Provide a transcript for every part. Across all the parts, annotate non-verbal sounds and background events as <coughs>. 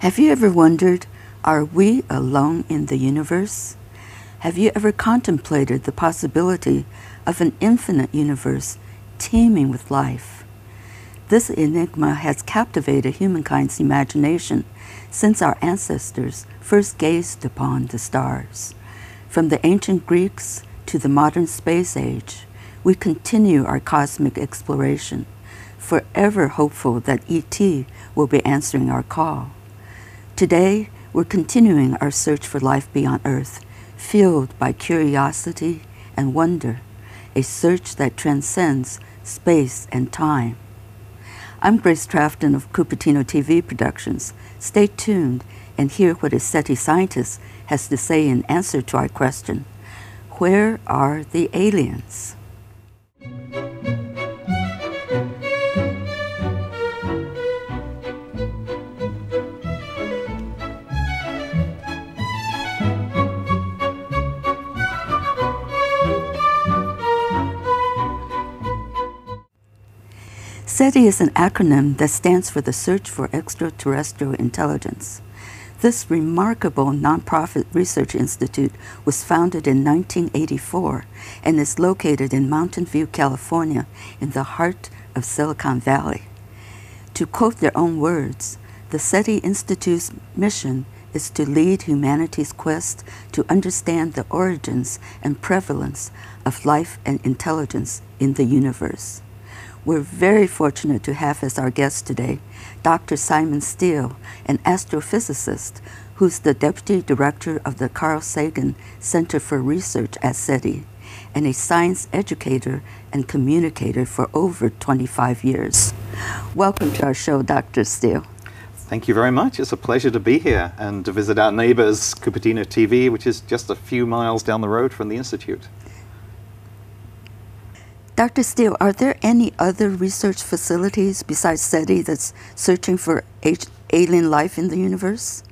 Have you ever wondered, are we alone in the universe? Have you ever contemplated the possibility of an infinite universe teeming with life? This enigma has captivated humankind's imagination since our ancestors first gazed upon the stars. From the ancient Greeks to the modern space age, we continue our cosmic exploration, forever hopeful that ET will be answering our call. Today, we're continuing our search for life beyond Earth, fueled by curiosity and wonder, a search that transcends space and time. I'm Grace Trafton of Cupertino TV Productions. Stay tuned and hear what a SETI scientist has to say in answer to our question Where are the aliens? SETI is an acronym that stands for the Search for Extraterrestrial Intelligence. This remarkable nonprofit research institute was founded in 1984 and is located in Mountain View, California, in the heart of Silicon Valley. To quote their own words, the SETI Institute's mission is to lead humanity's quest to understand the origins and prevalence of life and intelligence in the universe. We're very fortunate to have as our guest today Dr. Simon Steel, an astrophysicist who's the deputy director of the Carl Sagan Center for Research at SETI and a science educator and communicator for over 25 years. Welcome to our show, Dr. Steel. Thank you very much. It's a pleasure to be here and to visit our neighbors, Cupertino TV, which is just a few miles down the road from the Institute. Dr. Steel, are there any other research facilities besides SETI that's searching for alien life in the universe?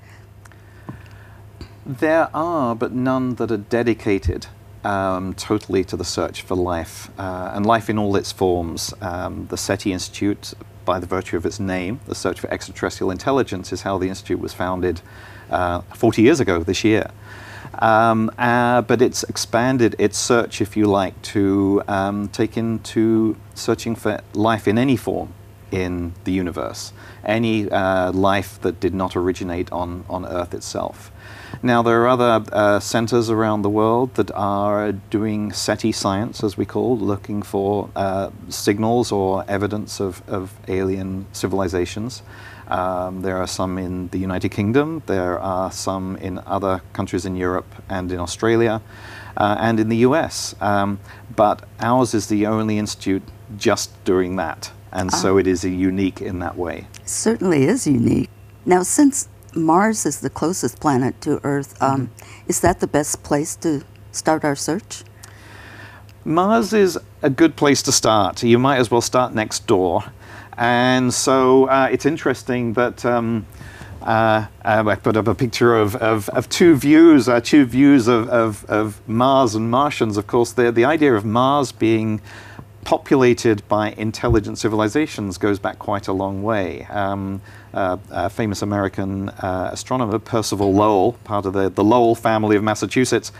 There are, but none that are dedicated um, totally to the search for life, uh, and life in all its forms. Um, the SETI Institute, by the virtue of its name, the Search for Extraterrestrial Intelligence, is how the Institute was founded uh, 40 years ago this year. Um, uh, but it's expanded its search, if you like, to um, take into searching for life in any form in the universe, any uh, life that did not originate on, on Earth itself. Now, there are other uh, centers around the world that are doing SETI science, as we call, looking for uh, signals or evidence of, of alien civilizations. Um, there are some in the United Kingdom, there are some in other countries in Europe and in Australia uh, and in the US. Um, but ours is the only institute just doing that. And ah. so it is unique in that way. It certainly is unique. Now, since Mars is the closest planet to Earth, um, mm -hmm. is that the best place to start our search? Mars is a good place to start. You might as well start next door. And so uh, it's interesting that um, uh, uh, I put up a picture of, of, of two views, uh, two views of, of, of, Mars and Martians. Of course, the, the idea of Mars being populated by intelligent civilizations goes back quite a long way. Um, uh, a famous American uh, astronomer, Percival Lowell, part of the, the Lowell family of Massachusetts,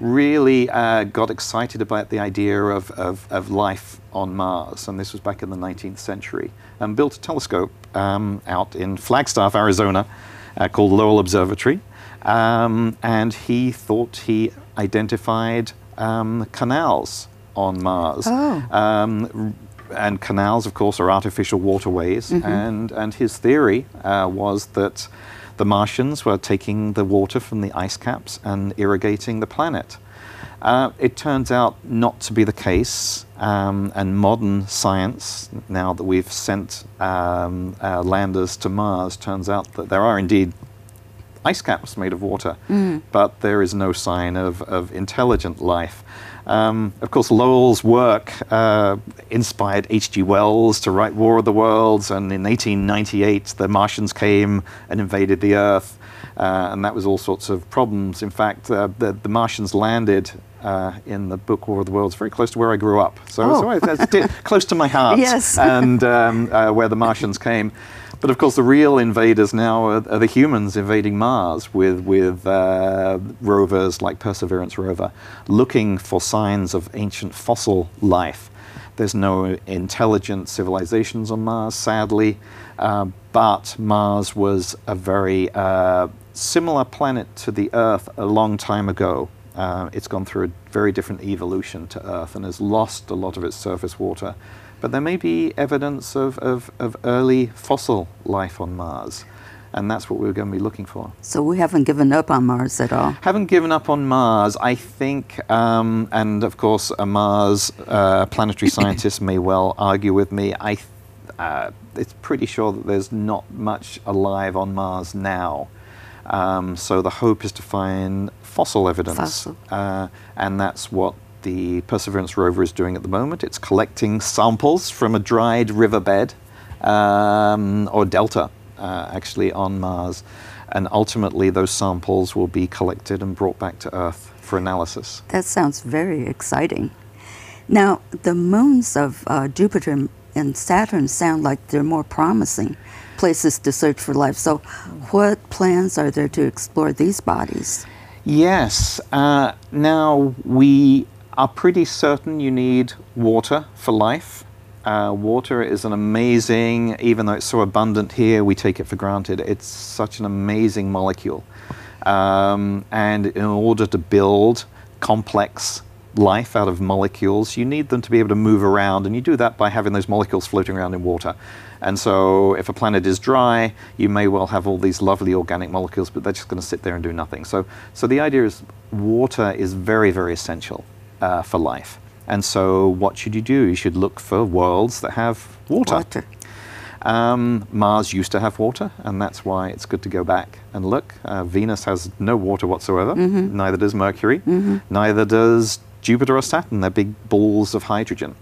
really uh, got excited about the idea of, of, of, life on Mars, and this was back in the 19th century, and built a telescope um, out in Flagstaff, Arizona, uh, called Lowell Observatory. Um, and he thought he identified um, canals on Mars. Oh. Um, and canals, of course, are artificial waterways. Mm -hmm. And, and his theory uh, was that the Martians were taking the water from the ice caps and irrigating the planet. Uh, it turns out not to be the case, um, and modern science, now that we've sent um, uh, landers to Mars, turns out that there are indeed ice caps made of water, mm. but there is no sign of, of intelligent life. Um, of course, Lowell's work uh, inspired H.G. Wells to write War of the Worlds, and in 1898, the Martians came and invaded the Earth, uh, and that was all sorts of problems. In fact, uh, the, the, Martians landed uh, in the book War of the Worlds very close to where I grew up, so, oh. so it's close to my heart, <laughs> yes. and um, uh, where the Martians came. But of course, the real invaders now are, are the humans invading Mars with, with uh, rovers like Perseverance rover, looking for signs of ancient fossil life. There's no intelligent civilizations on Mars, sadly, uh, but Mars was a very uh, similar planet to the Earth a long time ago. Uh, it's gone through a very different evolution to Earth and has lost a lot of its surface water. But there may be evidence of, of, of early fossil life on Mars, and that's what we're going to be looking for. So we haven't given up on Mars at all. Haven't given up on Mars. I think, um, and of course, a Mars uh, planetary <coughs> scientist may well argue with me. I, uh, it's pretty sure that there's not much alive on Mars now. Um, so the hope is to find fossil evidence, Fossil. Uh, and that's what the Perseverance rover is doing at the moment. It's collecting samples from a dried riverbed um, or delta, uh, actually, on Mars, and ultimately those samples will be collected and brought back to Earth for analysis. That sounds very exciting. Now, the moons of uh, Jupiter and- and Saturn sound like they're more promising places to search for life. So, what plans are there to explore these bodies? Yes. Uh, now, we are pretty certain you need water for life. Uh, water is an amazing, even though it's so abundant here, we take it for granted. It's such an amazing molecule. Um, and in order to build complex life out of molecules, you need them to be able to move around, and you do that by having those molecules floating around in water. And so, if a planet is dry, you may well have all these lovely organic molecules, but they're just going to sit there and do nothing. So, so the idea is water is very, very essential uh, for life. And so, what should you do? You should look for worlds that have water. Water. Um, Mars used to have water, and that's why it's good to go back and look. Uh, Venus has no water whatsoever. Neither does Mercury. Neither does Jupiter or Saturn. They're big balls of hydrogen.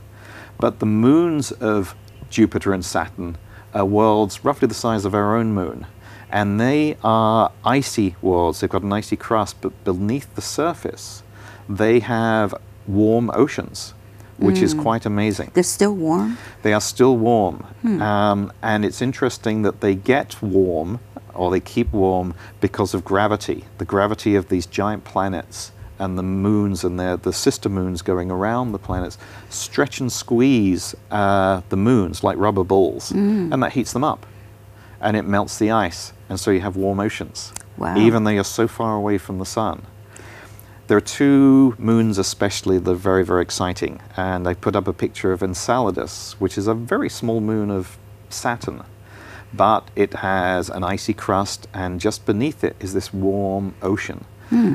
But the moons of Jupiter and Saturn are worlds roughly the size of our own moon. And they are icy worlds. They've got an icy crust, but beneath the surface, they have warm oceans, which is quite amazing. They're still warm? They are still warm. Um, and it's interesting that they get warm or they keep warm because of gravity. The gravity of these giant planets and the moons and their, the sister moons going around the planets stretch and squeeze uh, the moons like rubber balls. And that heats them up. And it melts the ice. And so you have warm oceans. Wow. Even though you're so far away from the sun. There are two moons, especially, that are very, very exciting. And I put up a picture of Enceladus, which is a very small moon of Saturn. But it has an icy crust, and just beneath it is this warm ocean.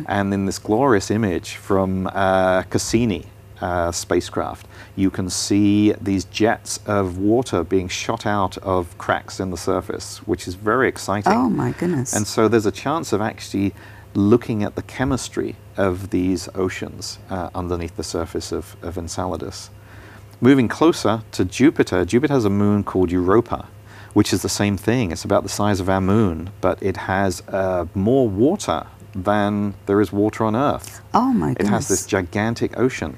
And in this glorious image from uh, Cassini uh, spacecraft, you can see these jets of water being shot out of cracks in the surface, which is very exciting. Oh, my goodness. And so there's a chance of actually looking at the chemistry of these oceans uh, underneath the surface of, of Enceladus. Moving closer to Jupiter, Jupiter has a moon called Europa, which is the same thing. It's about the size of our moon, but it has uh, more water than there is water on Earth. oh, my goodness. It has this gigantic ocean.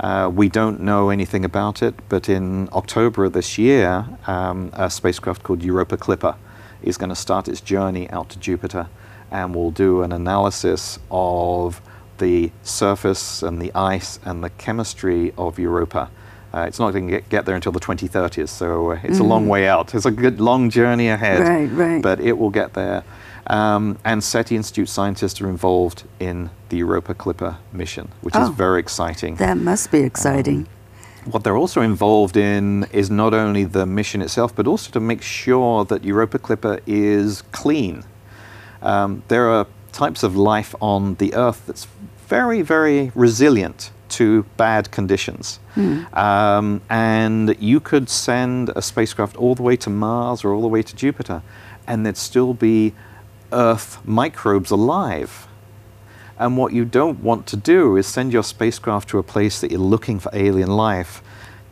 Uh, we don't know anything about it, but in October of this year, um, a spacecraft called Europa Clipper is going to start its journey out to Jupiter and we'll do an analysis of the surface and the ice and the chemistry of Europa. Uh, it's not going to get, get there until the 2030s, so uh, it's a long way out. It's a good long journey ahead, Right, right. but it will get there. Um, and SETI Institute scientists are involved in the Europa Clipper mission, which is Oh. very exciting. that must be exciting. What they're also involved in is not only the mission itself, but also to make sure that Europa Clipper is clean. Um, there are types of life on the Earth that's very, very resilient to bad conditions. Um, and you could send a spacecraft all the way to Mars or all the way to Jupiter, and there'd still be Earth microbes alive. And what you don't want to do is send your spacecraft to a place that you're looking for alien life,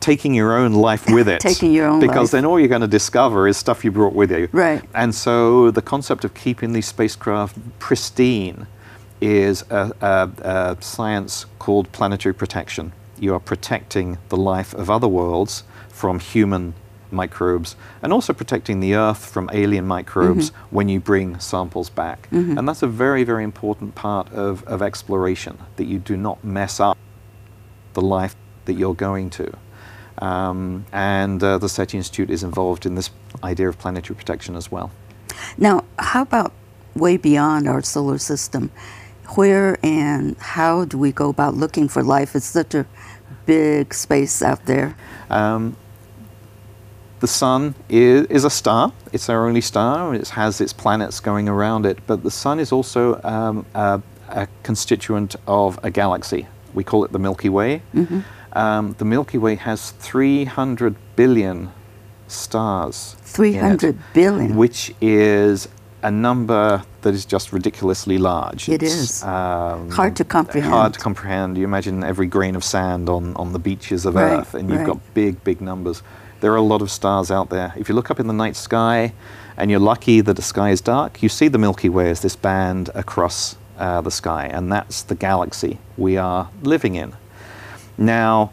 taking your own life with it. Taking your own Because life. then all you're going to discover is stuff you brought with you. Right. And so the concept of keeping these spacecraft pristine is a, a, a science called planetary protection. You are protecting the life of other worlds from human microbes and also protecting the Earth from alien microbes Mm-hmm. when you bring samples back. And that's a very, very important part of, of exploration that you do not mess up the life that you're going to. Um, and uh, the SETI Institute is involved in this idea of planetary protection as well. Now, how about way beyond our solar system? Where and how do we go about looking for life? It's such a big space out there. Um, the sun is, is a star. It's our only star. It has its planets going around it. But the sun is also um, a, a constituent of a galaxy. We call it the Milky Way. Um, the Milky Way has 300 billion stars. in it, 300 billion. Which is a number that is just ridiculously large. It It's, is. um, Hard to comprehend. Hard to comprehend. You imagine every grain of sand on, on the beaches of Right, Earth, and you've right. got big, big numbers. There are a lot of stars out there. If you look up in the night sky and you're lucky that the sky is dark, you see the Milky Way as this band across uh, the sky, and that's the galaxy we are living in. Now,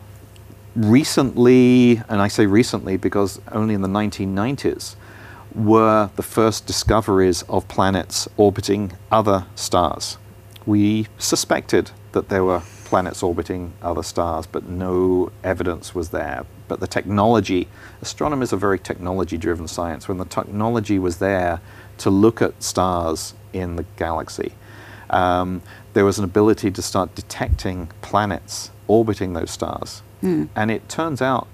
recently, and I say recently because only in the 1990s, were the first discoveries of planets orbiting other stars. We suspected that there were planets orbiting other stars, but no evidence was there. But the technology, astronomy is a very technology driven science. When the technology was there to look at stars in the galaxy, um, there was an ability to start detecting planets orbiting those stars. Hmm. And it turns out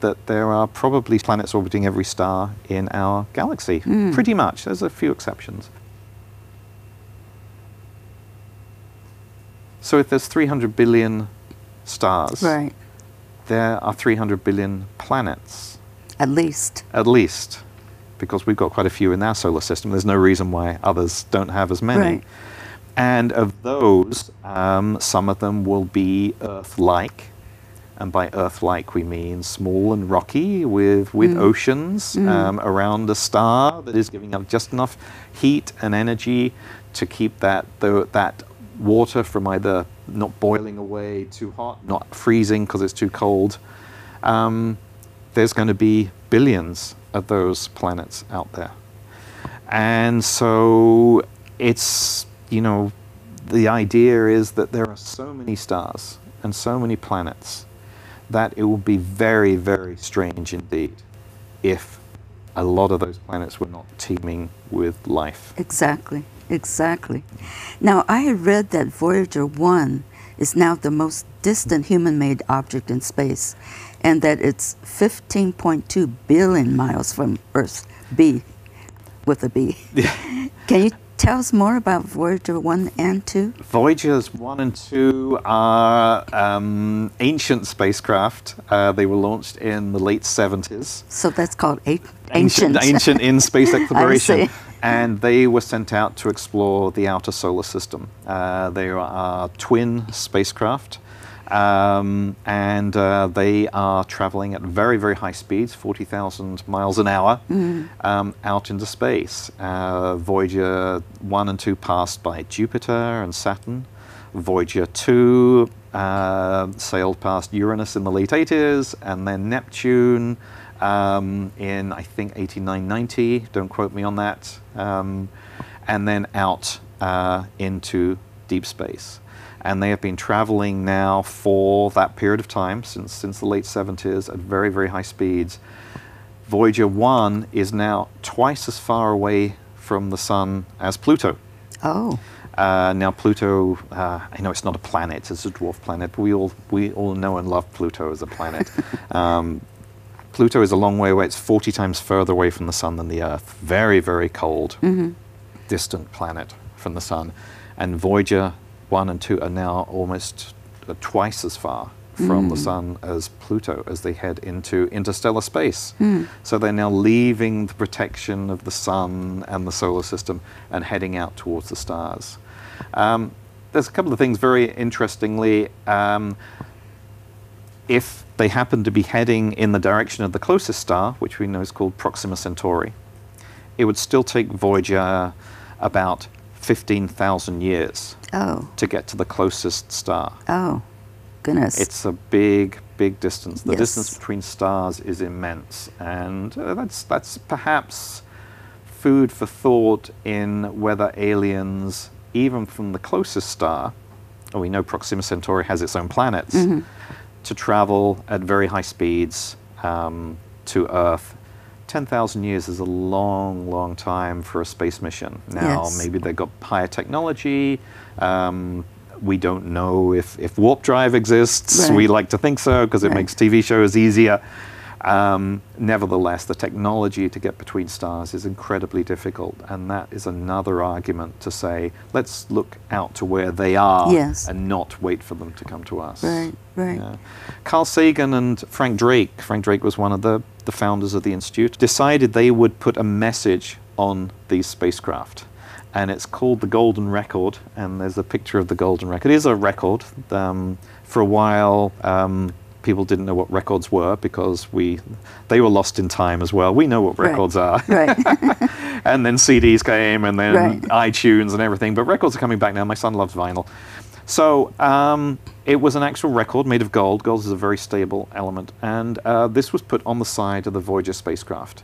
that there are probably planets orbiting every star in our galaxy. Hmm. Pretty much. There's a few exceptions. So if there's 300 billion stars, Right. there are 300 billion planets, At least. at least, because we've got quite a few in our solar system. There's no reason why others don't have as many. Right. And of those, um, some of them will be Earth-like, and by Earth-like we mean small and rocky, with with oceans um, around a star that is giving up just enough heat and energy to keep that the, that water from either not boiling away too hot, not freezing because it's too cold. Um, there's going to be billions of those planets out there. And so it's, you know, the idea is that there are so many stars and so many planets that it would be very, very strange indeed if a lot of those planets were not teeming with life. Exactly. Exactly. Now, I had read that Voyager 1 is now the most distant human made object in space, and that it's 15.2 billion miles from Earth, B, with a B. Can you tell us more about Voyager 1 and 2? Voyagers 1 and 2 are um, ancient spacecraft. Uh, they were launched in the late 70s. So that's called a- ancient. ancient in <laughs> space exploration. And they were sent out to explore the outer solar system. Uh, they are twin spacecraft. Um, and uh, they are traveling at very, very high speeds, 40,000 miles an hour, um, out into space. Uh, Voyager 1 and 2 passed by Jupiter and Saturn. Voyager 2 uh, sailed past Uranus in the late 80s, and then Neptune um, in, I think, 89, 90. Don't quote me on that. Um, and then out uh, into deep space. And they have been traveling now for that period of time, since, since the late 70s, at very, very high speeds. Voyager 1 is now twice as far away from the Sun as Pluto. Oh, Uh, now Pluto, uh, I know it's not a planet; it's a dwarf planet, but we all we all know and love Pluto as a planet. <laughs> um, Pluto is a long way away; it's 40 times further away from the sun than the Earth. Very, very cold, distant planet from the sun. And Voyager one and two are now almost uh, twice as far from the sun as Pluto as they head into interstellar space. So they're now leaving the protection of the sun and the solar system and heading out towards the stars. Um, there's a couple of things very interestingly. Um, if they happen to be heading in the direction of the closest star, which we know is called Proxima Centauri, it would still take Voyager about 15,000 years oh, to get to the closest star. oh. goodness. It's a big, big distance. The Yes. distance between stars is immense, and uh, that's that's perhaps food for thought in whether aliens, even from the closest star, and we know Proxima Centauri has its own planets, Mm-hmm. to travel at very high speeds um, to Earth. 10,000 years is a long, long time for a space mission. Now, Yes. maybe they've got higher technology. Um, we don't know if, if warp drive exists. Right. We like to think so because it Right. makes TV shows easier. Um, nevertheless, the technology to get between stars is incredibly difficult, and that is another argument to say let's look out to where they are Yes. and not wait for them to come to us. Right, right. Yeah. Carl Sagan and Frank Drake, Frank Drake was one of the, the founders of the Institute, decided they would put a message on these spacecraft. And it's called the Golden Record, and there's a picture of the Golden Record. It is a record. Um, for a while, um, people didn't know what records were because we they were lost in time as well. We know what Right. records are. right. <laughs> <laughs> and then CDs came, and then Right. iTunes and everything. But records are coming back now. My son loves vinyl. So um, it was an actual record made of gold. Gold is a very stable element, and uh, this was put on the side of the Voyager spacecraft.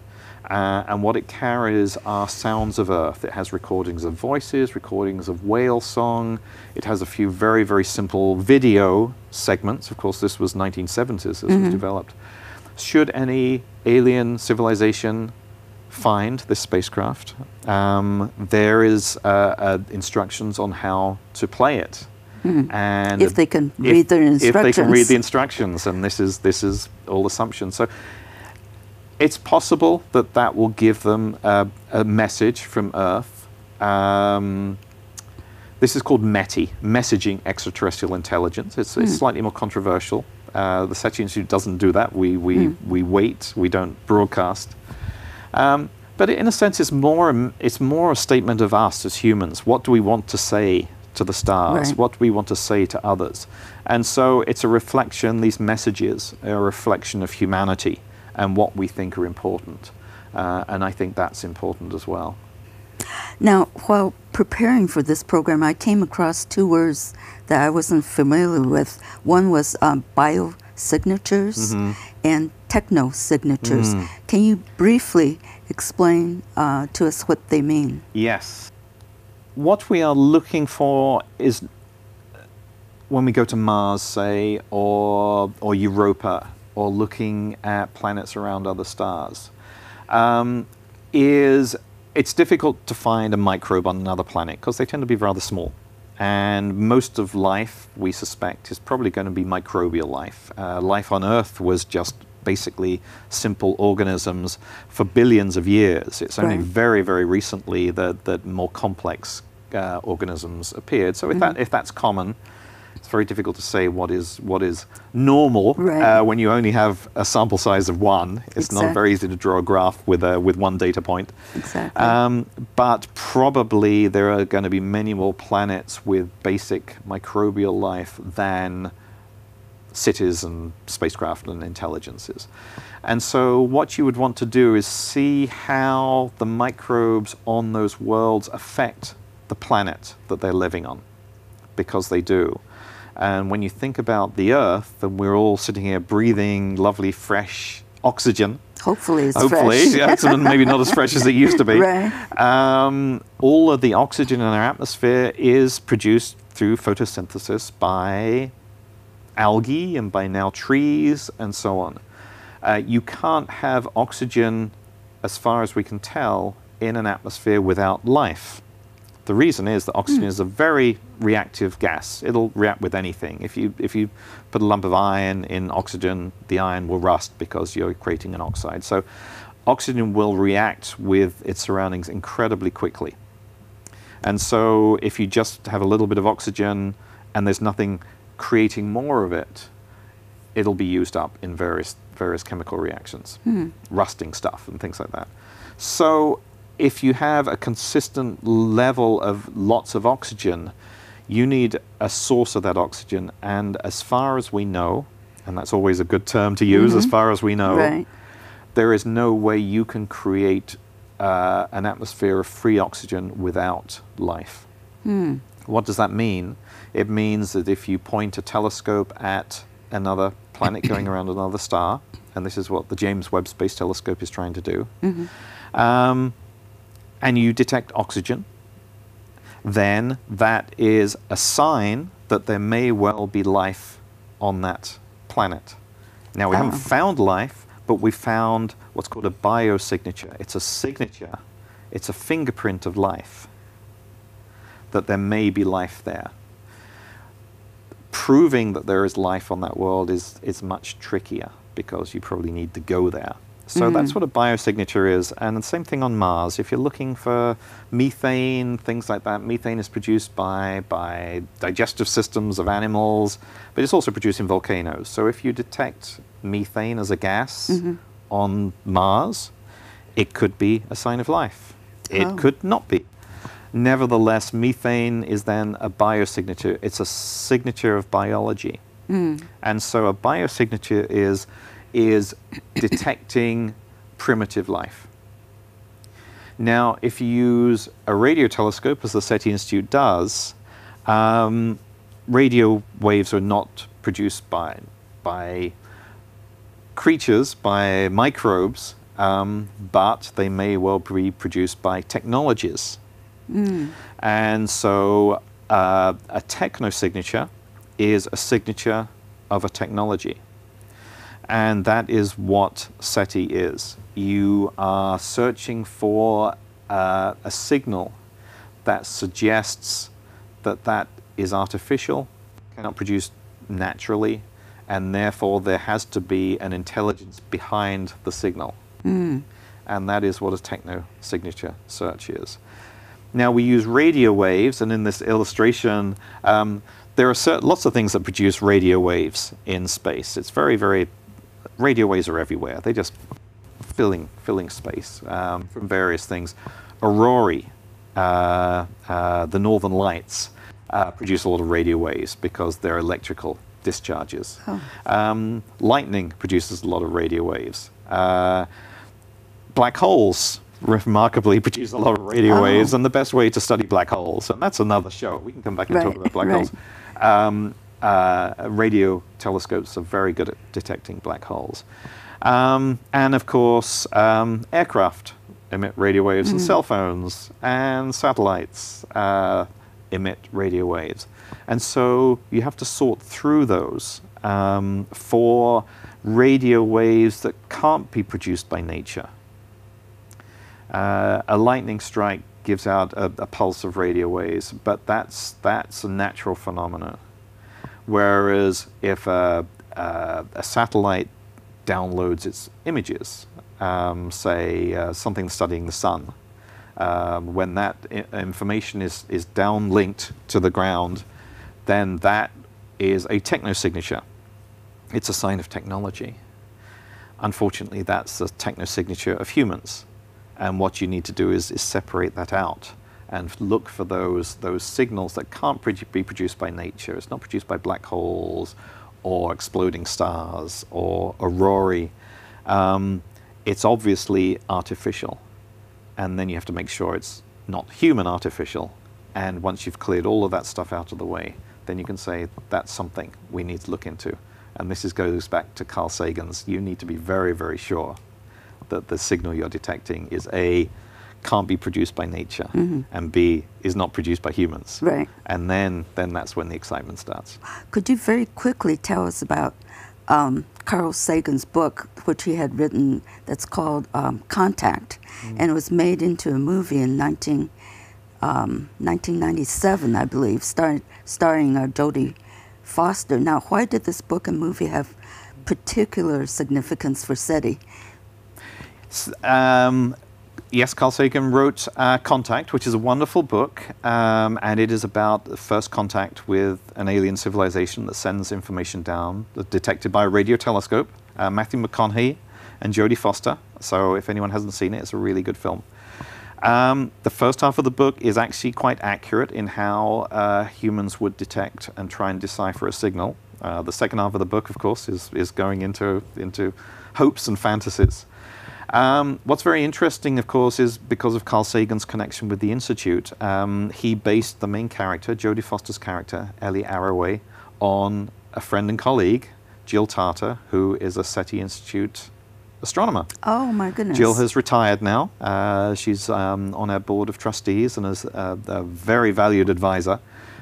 Uh, and what it carries are sounds of Earth. It has recordings of voices, recordings of whale song. It has a few very, very simple video segments. Of course, this was 1970s this was developed. Should any alien civilization find this spacecraft, um, there is uh, uh, instructions on how to play it. And If they can if- read their If they can read the instructions, and this is this is all assumptions. So it's possible that that will give them a, a message from Earth. Um, this is called METI, Messaging Extraterrestrial Intelligence. It's, it's slightly more controversial. Uh, the SETI Institute doesn't do that. We, we, we wait, we don't broadcast. Um, but in a sense, it's more, a- it's more a statement of us as humans. What do we want to say to the stars? Right. What do we want to say to others? And so it's a reflection, these messages are a reflection of humanity and what we think are important. Uh, and I think that's important as well. Now, while preparing for this program, I came across two words that I wasn't familiar with. One was um, biosignatures Mm-hmm. and technosignatures. Mm. Can you briefly explain uh, to us what they mean? Yes. What we are looking for is when we go to Mars, say, or, or Europa, or looking at planets around other stars, um, is it's difficult to find a microbe on another planet because they tend to be rather small. And most of life, we suspect, is probably going to be microbial life. Uh, life on Earth was just basically simple organisms for billions of years. It's only Right. very, very recently that, that more complex uh, organisms appeared. So if, that, if that's common, it's very difficult to say what is, what is normal Right. uh, when you only have a sample size of one. It's not very easy to draw a graph with, a, with one data point. Exactly. Um, but probably there are going to be many more planets with basic microbial life than cities and spacecraft and intelligences. And so, what you would want to do is see how the microbes on those worlds affect the planet that they're living on, because they do. And when you think about the Earth, and we're all sitting here breathing lovely, fresh oxygen, Hopefully, it's Hopefully, fresh. yeah, maybe not as fresh as it used to be. <laughs> Right. Um, all of the oxygen in our atmosphere is produced through photosynthesis by algae and by now trees and so on. Uh, you can't have oxygen, as far as we can tell, in an atmosphere without life. The reason is that oxygen hmm. is a very reactive gas. It'll react with anything. If you if you put a lump of iron in oxygen, the iron will rust because you're creating an oxide. So oxygen will react with its surroundings incredibly quickly. And so if you just have a little bit of oxygen and there's nothing creating more of it, it'll be used up in various various chemical reactions, hmm. rusting stuff and things like that. So if you have a consistent level of lots of oxygen, you need a source of that oxygen. And as far as we know, and that's always a good term to use, as far as we know, Right. there is no way you can create uh, an atmosphere of free oxygen without life. What does that mean? It means that if you point a telescope at another planet going <coughs> around another star, and this is what the James Webb Space Telescope is trying to do, um, and you detect oxygen, then that is a sign that there may well be life on that planet. Now, we haven't Oh. found life, but we found what's called a biosignature. It's a signature, it's a fingerprint of life, that there may be life there. Proving that there is life on that world is, is much trickier because you probably need to go there. So that's mm-hmm. what a biosignature is. And the same thing on Mars. If you're looking for methane, things like that, methane is produced by, by digestive systems of animals, but it's also produced in volcanoes. So if you detect methane as a gas mm-hmm. on Mars, it could be a sign of life. It Oh. could not be. Nevertheless, methane is then a biosignature. It's a signature of biology. Hmm. And so a biosignature is, is detecting primitive life. Now, if you use a radio telescope, as the SETI Institute does, um, radio waves are not produced by, by creatures, by microbes, um, but they may well be produced by technologies. And so uh, a technosignature is a signature of a technology. And that is what SETI is. You are searching for uh, a signal that suggests that that is artificial, cannot produce naturally, and therefore there has to be an intelligence behind the signal. And that is what a techno signature search is. Now we use radio waves, and in this illustration, um, there are lots of things that produce radio waves in space. It's very, very radio waves are everywhere. They're just filling filling space um, from various things. Aurora, uh, uh, the Northern Lights, uh, produce a lot of radio waves because they're electrical discharges. Oh. Um, lightning produces a lot of radio waves. Uh, black holes remarkably <laughs> produce a lot of radio Oh. waves, and the best way to study black holes, and that's another show. We can come back and talk about black right. holes. Um, uh, radio telescopes are very good at detecting black holes. Um, and of course, um, aircraft emit radio waves, and cell phones and satellites uh, emit radio waves. And so you have to sort through those um, for radio waves that can't be produced by nature. Uh, a lightning strike gives out a, a pulse of radio waves, but that's that's a natural phenomenon. Whereas if a, a, a satellite downloads its images, um, say uh, something studying the sun, um, when that information is, is downlinked to the ground, then that is a technosignature. It's a sign of technology. Unfortunately, that's the technosignature of humans. And what you need to do is, is separate that out and look for those, those signals that can't be produced by nature. It's not produced by black holes or exploding stars or aurorae. Um, it's obviously artificial. And then you have to make sure it's not human artificial. And once you've cleared all of that stuff out of the way, then you can say that's something we need to look into. And this is, goes back to Carl Sagan's you need to be very, very sure that the signal you're detecting is A, can't be produced by nature, and B, is not produced by humans. Right. And then, then that's when the excitement starts. Could you very quickly tell us about um, Carl Sagan's book, which he had written, that's called um, Contact, and it was made into a movie in 19, um, 1997, I believe, star, starring uh, Jodie Foster. Now, why did this book and movie have particular significance for SETI? S- Um, yes, Carl Sagan wrote uh, Contact, which is a wonderful book, um, and it is about the first contact with an alien civilization that sends information down, detected by a radio telescope. Uh, Matthew McConaughey and Jodie Foster. So, if anyone hasn't seen it, it's a really good film. Um, the first half of the book is actually quite accurate in how uh, humans would detect and try and decipher a signal. Uh, the second half of the book, of course, is, is going into, into hopes and fantasies. Um, what's very interesting, of course, is because of Carl Sagan's connection with the Institute, um, he based the main character, Jodie Foster's character, Ellie Arroway, on a friend and colleague, Jill Tarter, who is a SETI Institute astronomer. Oh, my goodness. Jill has retired now. Uh, she's um, on our board of trustees and is a, a very valued advisor.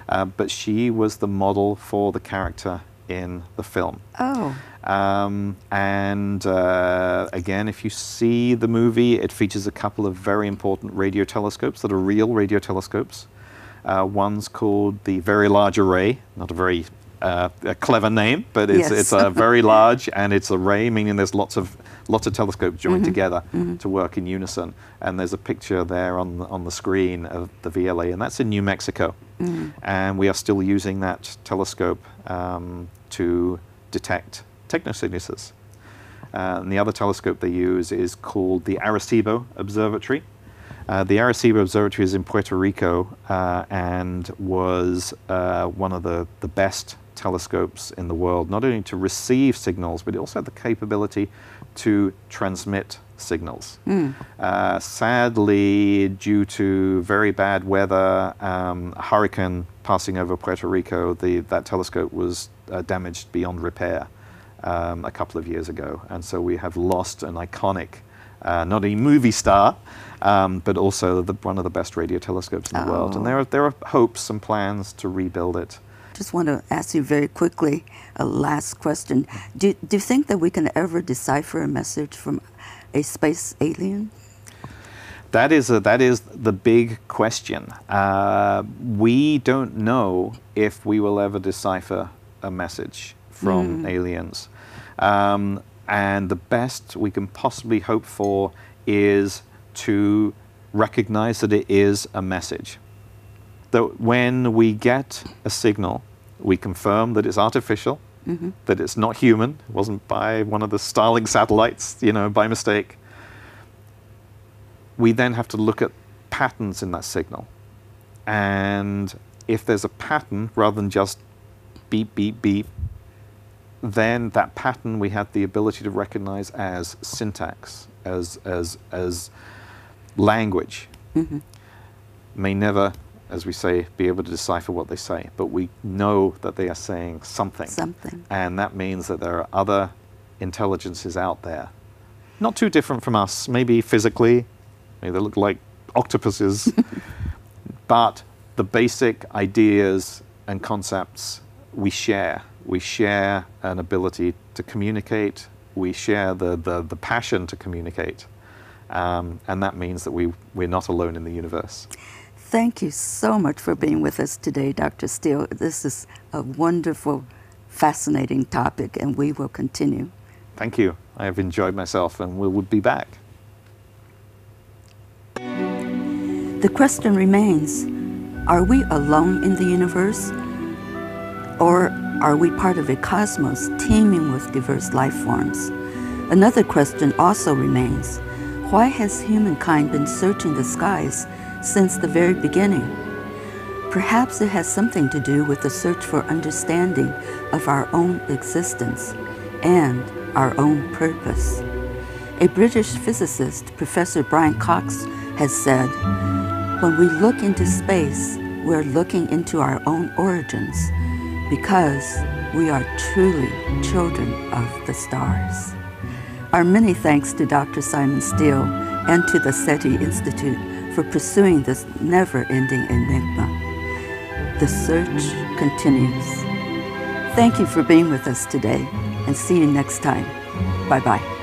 Uh, but she was the model for the character in the film. Oh. Um, and uh, again, if you see the movie, it features a couple of very important radio telescopes that are real radio telescopes. Uh, one's called the Very Large Array, not a very uh, a clever name, but it's, Yes. it's a <laughs> very large and it's array, meaning there's lots of lots of telescopes joined Mm-hmm. together to work in unison. And there's a picture there on the, on the screen of the VLA, and that's in New Mexico. Mm. And we are still using that telescope um, to detect technosignatures. Uh, and the other telescope they use is called the Arecibo Observatory. Uh, the Arecibo Observatory is in Puerto Rico uh, and was uh, one of the, the best telescopes in the world, not only to receive signals, but it also had the capability to transmit signals. Uh, sadly, due to very bad weather, um, a hurricane passing over Puerto Rico, the, that telescope was uh, damaged beyond repair um, a couple of years ago. And so we have lost an iconic, uh, not a movie star, um, but also the, one of the best radio telescopes in the world. Oh. And there are, there are hopes and plans to rebuild it. Just want to ask you very quickly a last question. Do, do you think that we can ever decipher a message from a space alien? That is, a, that is the big question. Uh, we don't know if we will ever decipher a message from aliens. Um, and the best we can possibly hope for is to recognize that it is a message. That when we get a signal, we confirm that it's artificial, that it's not human, it wasn't by one of the Starlink satellites, you know, by mistake we then have to look at patterns in that signal. And if there's a pattern rather than just beep, beep, beep, then that pattern we had the ability to recognize as syntax, as, as, as language. Mm-hmm. May never, as we say, be able to decipher what they say, but we know that they are saying something. Something. And that means that there are other intelligences out there. Not too different from us, maybe physically, maybe they look like octopuses, <laughs> but the basic ideas and concepts we share. We share an ability to communicate, we share the, the, the passion to communicate. Um, and that means that we, we're not alone in the universe. Thank you so much for being with us today, Dr. Steel. This is a wonderful, fascinating topic, and we will continue. Thank you. I have enjoyed myself and we will be back. The question remains Are we alone in the universe? Or are we part of a cosmos teeming with diverse life forms? Another question also remains Why has humankind been searching the skies since the very beginning? Perhaps it has something to do with the search for understanding of our own existence and our own purpose. A British physicist, Professor Brian Cox, has said, When we look into space, we're looking into our own origins because we are truly children of the stars. Our many thanks to Dr. Simon Steel and to the SETI Institute for pursuing this never ending enigma. The search continues. Thank you for being with us today, and see you next time. Bye bye.